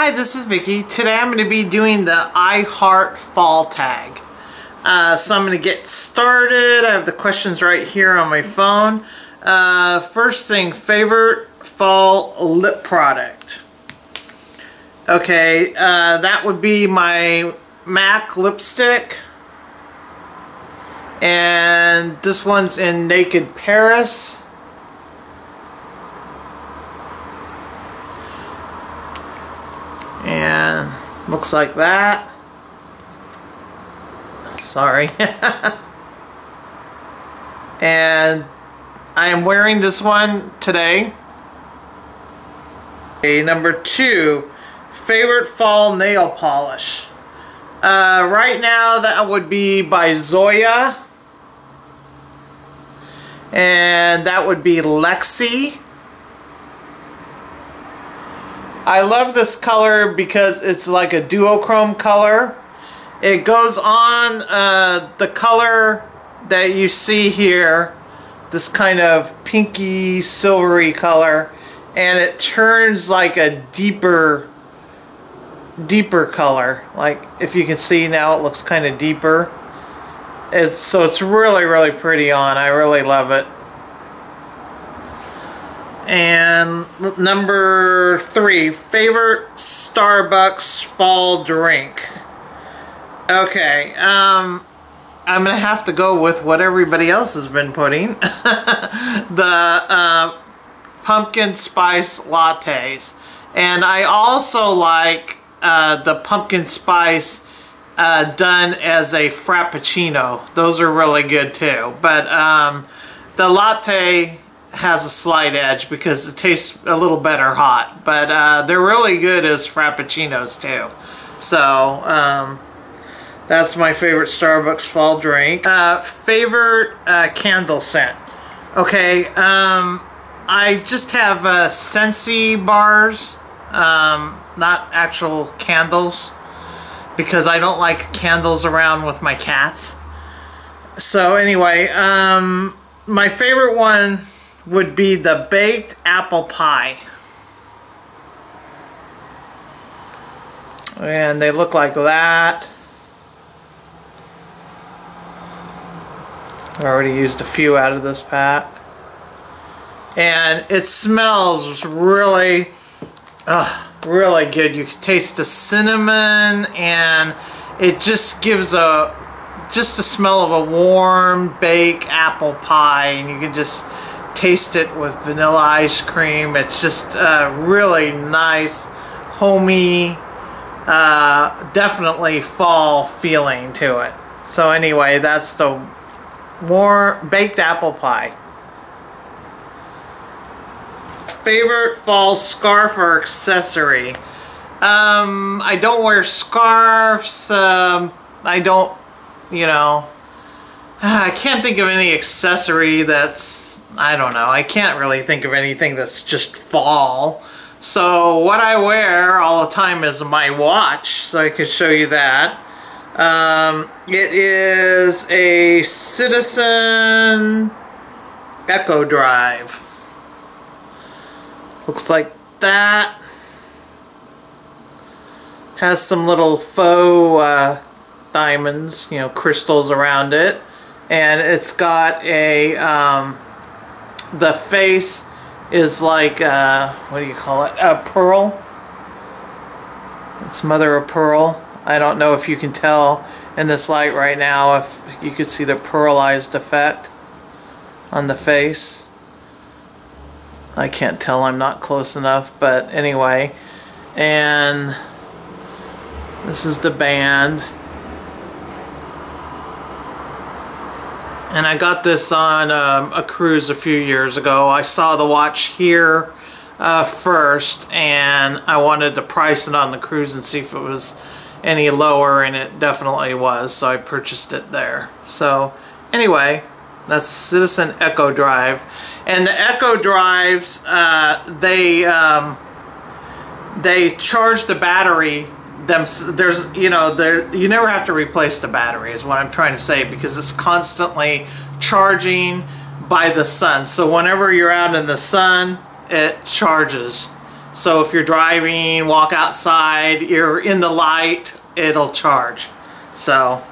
Hi, this is Vicki. Today I'm going to be doing the iHeart Fall Tag. Uh, so I'm going to get started. I have the questions right here on my phone. Uh, first thing, favorite fall lip product. Okay, uh, that would be my MAC lipstick. And this one's in Naked Paris. Looks like that. Sorry. And I am wearing this one today. A number two favorite fall nail polish. Uh, right now that would be by Zoya. And that would be Lexi I love this color because it's like a duochrome color. It goes on uh, the color that you see here, this kind of pinky silvery color, and it turns like a deeper deeper color. Like if you can see now it looks kind of deeper. It's so it's really really pretty on. I really love it. And number three, favorite Starbucks fall drink. Okay, um, I'm gonna have to go with what everybody else has been putting. the uh, pumpkin spice lattes. And I also like uh, the pumpkin spice uh, done as a frappuccino. Those are really good too. But um, the latte has a slight edge because it tastes a little better hot. But uh, they're really good as Frappuccinos too. So, um, that's my favorite Starbucks fall drink. Uh, favorite uh, candle scent. Okay, um, I just have uh, Scentsy bars, um, not actual candles, because I don't like candles around with my cats. So anyway, um, my favorite one would be the baked apple pie. And they look like that. I already used a few out of this pack. And it smells really, uh, really good. You can taste the cinnamon and it just gives a, just the smell of a warm baked apple pie and you can just taste it with vanilla ice cream. It's just uh, really nice, homey, uh, definitely fall feeling to it. So anyway, that's the warm baked apple pie. Favorite fall scarf or accessory? Um, I don't wear scarves. Um, I don't, you know, I can't think of any accessory that's, I don't know, I can't really think of anything that's just fall. So what I wear all the time is my watch, so I could show you that. Um, it is a Citizen Eco-Drive. Looks like that. Has some little faux uh, diamonds, you know, crystals around it and it's got a um, the face is like uh, what do you call it? A pearl? It's mother of pearl. I don't know if you can tell in this light right now if you could see the pearlized effect on the face. I can't tell. I'm not close enough but anyway. And this is the band and I got this on um, a cruise a few years ago. I saw the watch here uh, first and I wanted to price it on the cruise and see if it was any lower and it definitely was so I purchased it there. So anyway that's Citizen Eco-Drive and the Eco-Drives uh, they um, they charge the battery them there's you know there you never have to replace the battery is what I'm trying to say because it's constantly charging by the sun so whenever you're out in the sun it charges So if you're driving, walk outside, you're in the light, it'll charge. So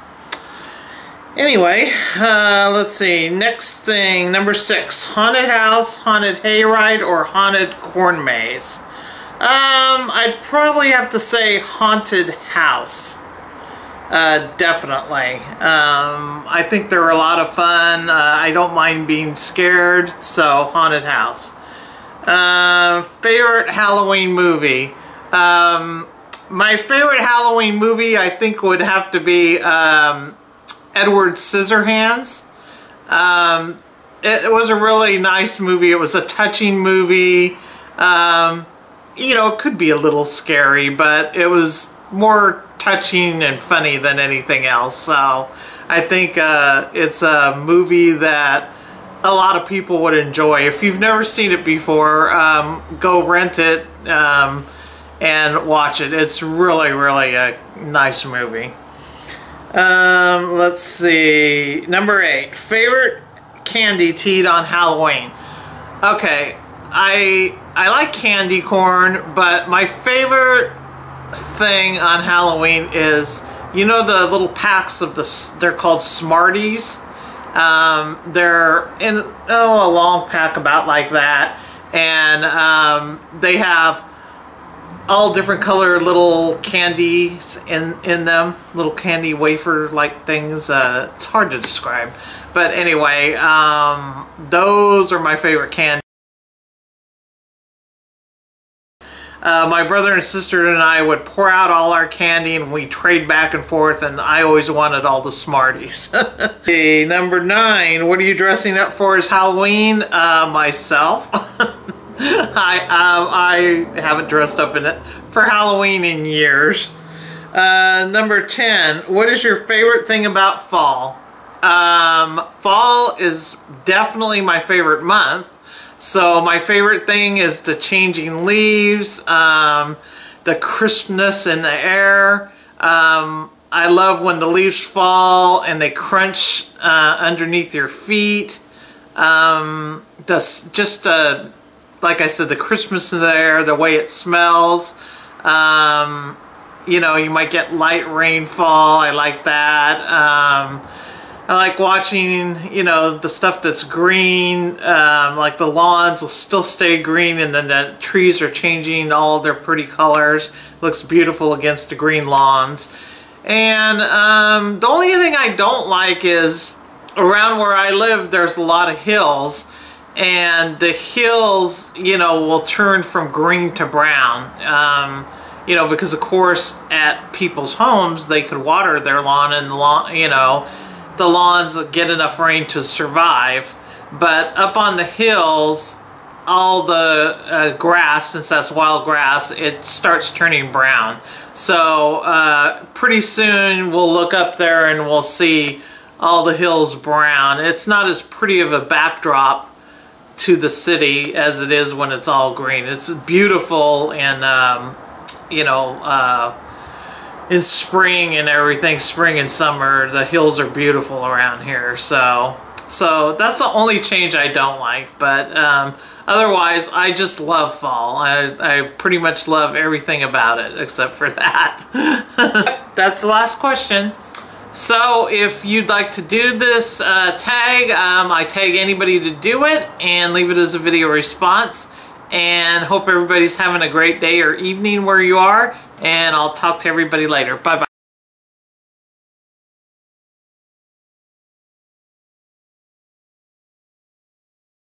anyway, uh, let's see. Next thing, number six, haunted house, haunted hayride, or haunted corn maze. Um, I'd probably have to say haunted house. Uh, definitely. Um, I think they're a lot of fun. Uh, I don't mind being scared, so haunted house. Uh, favorite Halloween movie. Um, my favorite Halloween movie, I think, would have to be um, Edward Scissorhands. Um, it, it, was a really nice movie. It was a touching movie. Um, you know, it could be a little scary, but it was more touching and funny than anything else. So I think uh, it's a movie that a lot of people would enjoy. If you've never seen it before, um, go rent it um, and watch it. It's really, really a nice movie. Um, let's see. Number eight. Favorite candy eat on Halloween. Okay, I I like candy corn, but my favorite thing on Halloween is, you know the little packs of the, they're called Smarties? Um, they're in, oh, a long pack about like that. And um, they have all different color little candies in, in them, little candy wafer like things. Uh, it's hard to describe. But anyway, um, those are my favorite candy. Uh, my brother and sister and I would pour out all our candy and we trade back and forth and I always wanted all the Smarties. okay, number nine, what are you dressing up for as Halloween? Uh, myself. I, um, I haven't dressed up in it for Halloween in years. Uh, number 10, what is your favorite thing about fall? Um, fall is definitely my favorite month. So my favorite thing is the changing leaves, um, the crispness in the air. Um, I love when the leaves fall and they crunch uh, underneath your feet. Um, the, just, uh, like I said, the crispness in the air, the way it smells. Um, you know, you might get light rainfall. I like that. I like watching, you know, the stuff that's green, um, like the lawns will still stay green and then the trees are changing all their pretty colors. Looks beautiful against the green lawns. And um, the only thing I don't like is around where I live there's a lot of hills and the hills, you know, will turn from green to brown. Um, you know, because of course at people's homes they could water their lawn and lawn, you know, the lawns get enough rain to survive. But up on the hills, all the uh, grass, since that's wild grass, it starts turning brown. So uh, pretty soon we'll look up there and we'll see all the hills brown. It's not as pretty of a backdrop to the city as it is when it's all green. It's beautiful and, um, you know, uh, in spring and everything, spring and summer, the hills are beautiful around here. So, so that's the only change I don't like. But um, otherwise, I just love fall. I, I pretty much love everything about it except for that. that's the last question. So if you'd like to do this uh, tag, um, I tag anybody to do it and leave it as a video response and hope everybody's having a great day or evening where you are and I'll talk to everybody later. Bye bye.